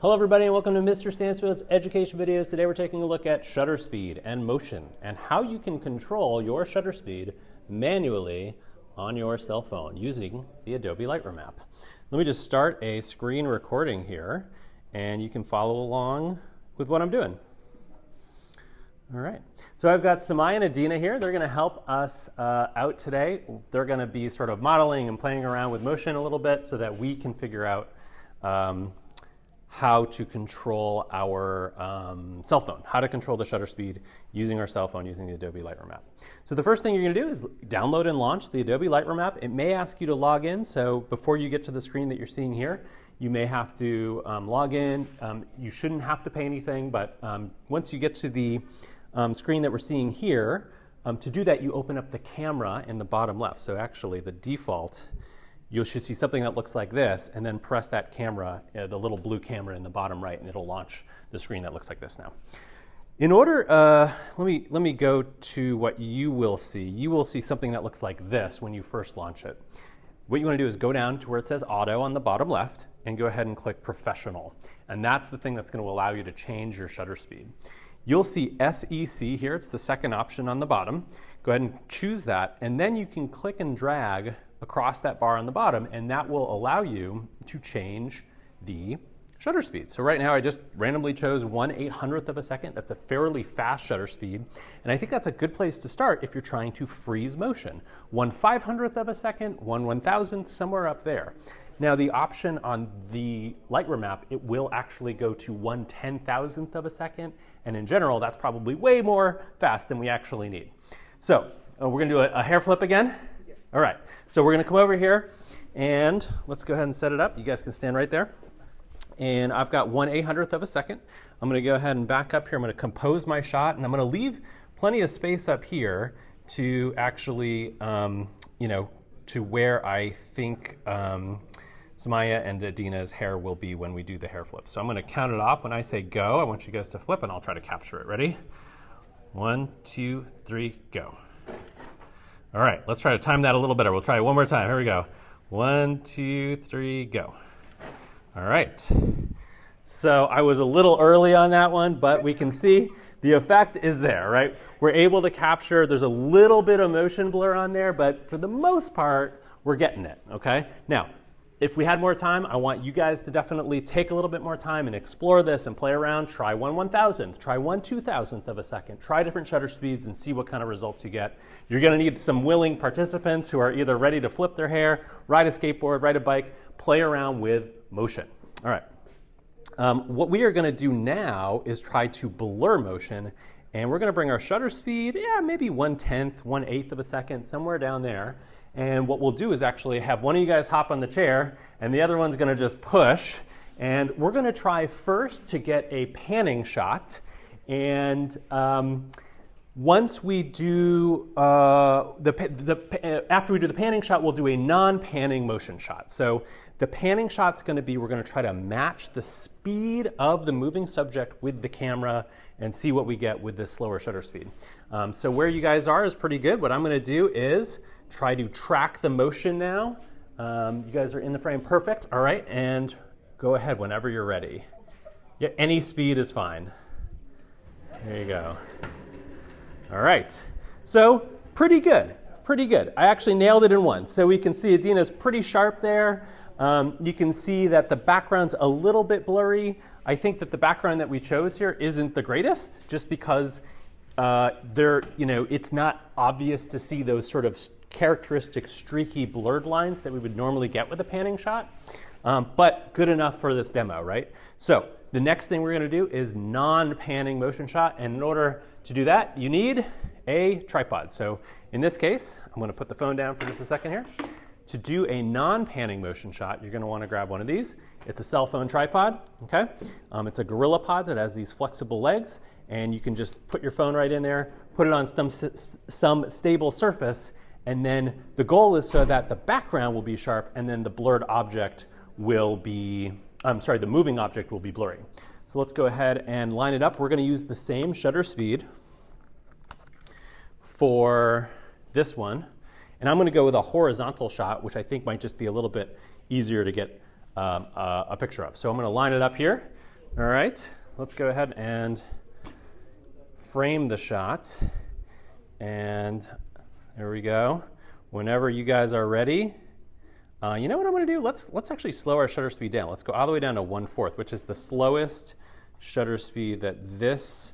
Hello everybody and welcome to Mr. Stansfield's education videos. Today we're taking a look at shutter speed and motion and how you can control your shutter speed manually on your cell phone using the Adobe Lightroom app. Let me just start a screen recording here and you can follow along with what I'm doing. All right. So I've got Samaya and Adina here. They're going to help us uh, out today. They're going to be sort of modeling and playing around with motion a little bit so that we can figure out um, how to control our um, cell phone, how to control the shutter speed using our cell phone using the Adobe Lightroom app. So the first thing you're going to do is download and launch the Adobe Lightroom app. It may ask you to log in. So before you get to the screen that you're seeing here, you may have to um, log in. Um, you shouldn't have to pay anything, but um, once you get to the um, screen that we're seeing here, um, to do that, you open up the camera in the bottom left. So actually, the default, you should see something that looks like this, and then press that camera, uh, the little blue camera in the bottom right, and it'll launch the screen that looks like this now. In order, uh, let, me, let me go to what you will see. You will see something that looks like this when you first launch it. What you want to do is go down to where it says Auto on the bottom left and go ahead and click Professional. And that's the thing that's going to allow you to change your shutter speed. You'll see SEC here, it's the second option on the bottom. Go ahead and choose that, and then you can click and drag across that bar on the bottom, and that will allow you to change the shutter speed. So right now I just randomly chose 1 800th of a second. That's a fairly fast shutter speed. And I think that's a good place to start if you're trying to freeze motion. 1 500th of a second, 1 1000th, somewhere up there. Now the option on the Lightroom app, it will actually go to 1 10,000th of a second. And in general, that's probably way more fast than we actually need. So uh, we're gonna do a, a, hair flip again. All right, so we're gonna come over here and let's go ahead and set it up. You guys can stand right there. And I've got 1 800th of a second. I'm gonna go ahead and back up here. I'm gonna compose my shot and I'm gonna leave plenty of space up here to actually, um, you know, to where I think um, Samaya and Adina's hair will be when we do the hair flip. So I'm going to count it off. When I say go, I want you guys to flip and I'll try to capture it. Ready? One, two, three, go. All right, let's try to time that a little better. We'll try it one more time. Here we go. One, two, three, go. All right. So I was a little early on that one, but we can see the effect is there, right? We're able to capture, there's a little bit of motion blur on there, but for the most part, we're getting it, okay? Now, if we had more time, I want you guys to definitely take a little bit more time and explore this and play around. Try one one thousandth, try one two thousandth of a second. Try different shutter speeds and see what kind of results you get. You're going to need some willing participants who are either ready to flip their hair, ride a skateboard, ride a bike, play around with motion. All right. Um, what we are going to do now is try to blur motion, and we're going to bring our shutter speed, yeah, maybe one tenth, one eighth of a second, somewhere down there. And what we'll do is actually have one of you guys hop on the chair, and the other one's going to just push. And we're going to try first to get a panning shot. And um, once we do uh, the, the, after we do the panning shot, we'll do a non-panning motion shot. So the panning shot's going to be we're going to try to match the speed of the moving subject with the camera and see what we get with this slower shutter speed. Um, so where you guys are is pretty good. What I'm going to do is try to track the motion now. Um, you guys are in the frame perfect. All right, and go ahead whenever you're ready. Yeah, any speed is fine. There you go. All right. So, pretty good. Pretty good. I actually nailed it in one. So we can see Adina's pretty sharp there. Um, you can see that the background's a little bit blurry. I think that the background that we chose here isn't the greatest, just because uh, there, you know, it's not obvious to see those sort of characteristic streaky blurred lines that we would normally get with a panning shot, um, but good enough for this demo, right? So the next thing we're going to do is non-panning motion shot, and in order to do that, you need a tripod. So in this case, I'm going to put the phone down for just a second here. To do a non-panning motion shot, you're going to want to grab one of these. It's a cell phone tripod, okay? Um, it's a GorillaPod, so it has these flexible legs, and you can just put your phone right in there, put it on some, some stable surface, and then the goal is so that the background will be sharp and then the blurred object will be, I'm sorry, the moving object will be blurry. So let's go ahead and line it up. We're going to use the same shutter speed for this one. And I'm going to go with a horizontal shot, which I think might just be a little bit easier to get um, uh, a picture of. So I'm going to line it up here. All right, let's go ahead and frame the shot. And there we go. Whenever you guys are ready, uh, you know what I'm going to do? Let's let's actually slow our shutter speed down. Let's go all the way down to one fourth, which is the slowest shutter speed that this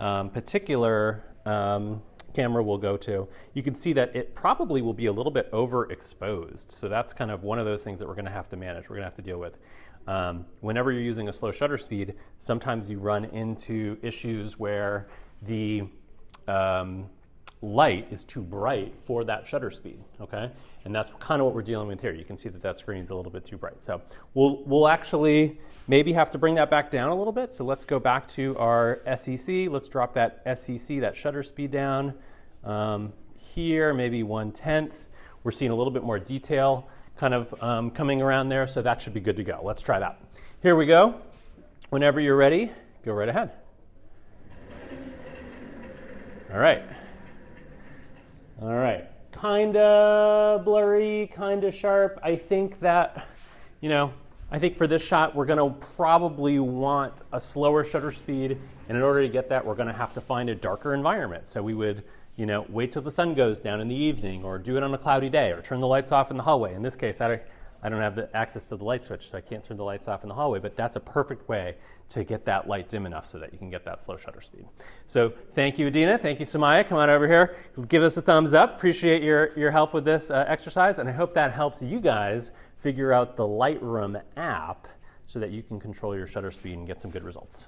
um, particular um, camera will go to. You can see that it probably will be a little bit overexposed. So that's kind of one of those things that we're going to have to manage. We're going to have to deal with. Um, whenever you're using a slow shutter speed, sometimes you run into issues where the um, light is too bright for that shutter speed, okay? And that's kind of what we're dealing with here. You can see that that screen's a little bit too bright. So we'll, we'll actually maybe have to bring that back down a little bit. So let's go back to our SEC. Let's drop that SEC, that shutter speed down um, here, maybe one-tenth. We're seeing a little bit more detail kind of um, coming around there, so that should be good to go. Let's try that. Here we go. Whenever you're ready, go right ahead. All right. All right. Kind of blurry, kind of sharp. I think that, you know, I think for this shot, we're going to probably want a slower shutter speed. And in order to get that, we're going to have to find a darker environment. So we would, you know, wait till the sun goes down in the evening or do it on a cloudy day or turn the lights off in the hallway. In this case, I I don't have the access to the light switch, so I can't turn the lights off in the hallway, but that's a perfect way to get that light dim enough so that you can get that slow shutter speed. So thank you, Adina. Thank you, Samaya. Come on over here. Give us a thumbs up. Appreciate your, your help with this uh, exercise, and I hope that helps you guys figure out the Lightroom app so that you can control your shutter speed and get some good results.